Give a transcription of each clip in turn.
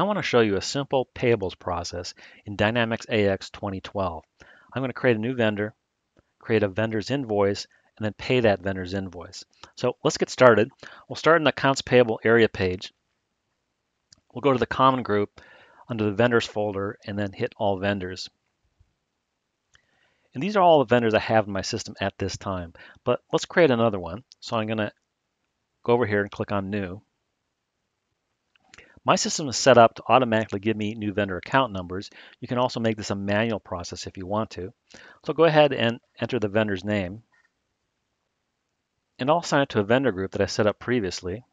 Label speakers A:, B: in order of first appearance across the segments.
A: I want to show you a simple payables process in Dynamics AX 2012. I'm going to create a new vendor, create a vendor's invoice, and then pay that vendor's invoice. So let's get started. We'll start in the accounts payable area page. We'll go to the common group under the vendors folder and then hit all vendors. And these are all the vendors I have in my system at this time. But let's create another one. So I'm going to go over here and click on new. My system is set up to automatically give me new vendor account numbers. You can also make this a manual process if you want to. So go ahead and enter the vendor's name. And I'll assign it to a vendor group that I set up previously.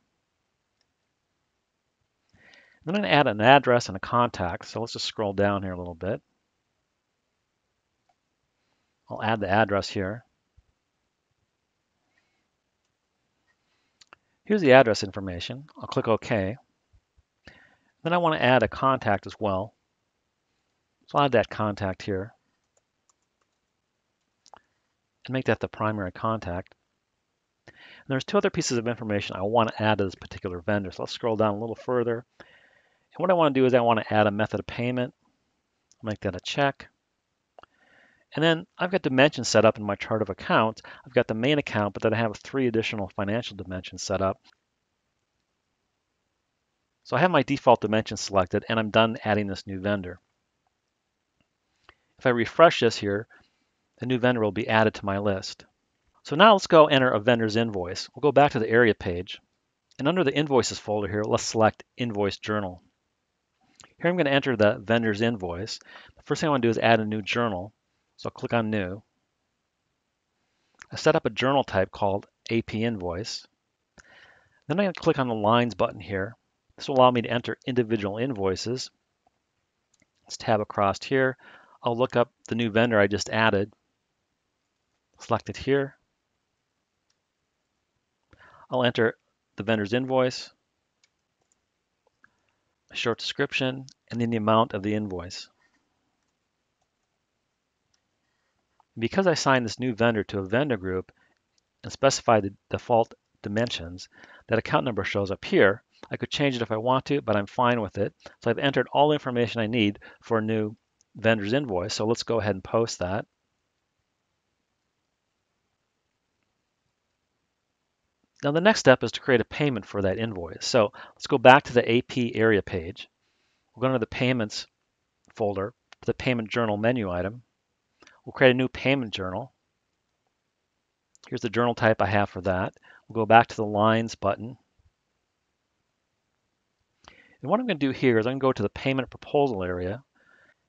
A: Then I'm going to add an address and a contact. So let's just scroll down here a little bit. I'll add the address here. Here's the address information. I'll click OK. Then I want to add a contact as well. So I'll add that contact here and make that the primary contact. And there's two other pieces of information I want to add to this particular vendor. So let's scroll down a little further. And what I want to do is I want to add a method of payment. I'll make that a check. And then I've got dimensions set up in my chart of accounts. I've got the main account, but then I have three additional financial dimensions set up. So I have my default dimension selected and I'm done adding this new vendor. If I refresh this here, the new vendor will be added to my list. So now let's go enter a vendor's invoice. We'll go back to the area page and under the invoices folder here, let's select invoice journal. Here I'm going to enter the vendor's invoice. The first thing I want to do is add a new journal. So I'll click on new. I set up a journal type called AP invoice. Then I'm going to click on the lines button here this will allow me to enter individual invoices. Let's tab across here. I'll look up the new vendor I just added, select it here. I'll enter the vendor's invoice, a short description, and then the amount of the invoice. Because I signed this new vendor to a vendor group and specify the default dimensions, that account number shows up here. I could change it if I want to, but I'm fine with it. So I've entered all the information I need for a new vendor's invoice. So let's go ahead and post that. Now the next step is to create a payment for that invoice. So let's go back to the AP area page. We'll go into the payments folder, the payment journal menu item. We'll create a new payment journal. Here's the journal type I have for that. We'll go back to the lines button. And what I'm going to do here is I'm going to go to the payment proposal area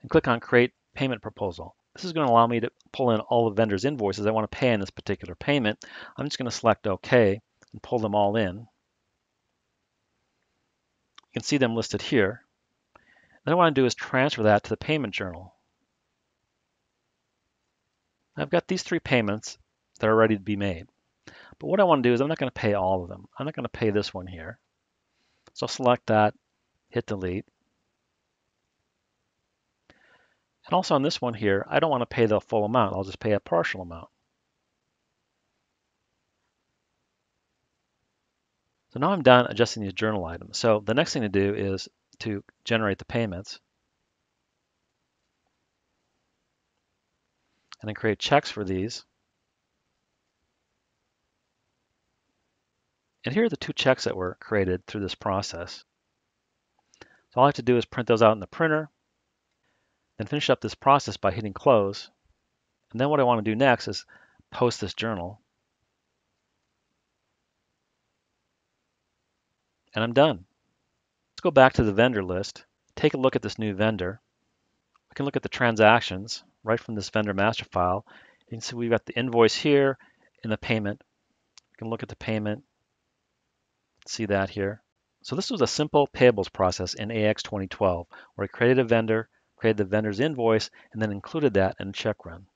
A: and click on create payment proposal. This is going to allow me to pull in all the vendor's invoices I want to pay in this particular payment. I'm just going to select OK and pull them all in. You can see them listed here. Then what I want to do is transfer that to the payment journal. I've got these three payments that are ready to be made. But what I want to do is I'm not going to pay all of them. I'm not going to pay this one here. So I'll select that, hit delete. And also on this one here, I don't want to pay the full amount. I'll just pay a partial amount. So now I'm done adjusting these journal items. So the next thing to do is to generate the payments. And then create checks for these. And here are the two checks that were created through this process. So all I have to do is print those out in the printer, then finish up this process by hitting close. And then what I want to do next is post this journal. And I'm done. Let's go back to the vendor list, take a look at this new vendor. We can look at the transactions right from this vendor master file. You can see we've got the invoice here and the payment. We can look at the payment see that here. So this was a simple payables process in AX 2012 where I created a vendor, created the vendor's invoice, and then included that in a check run.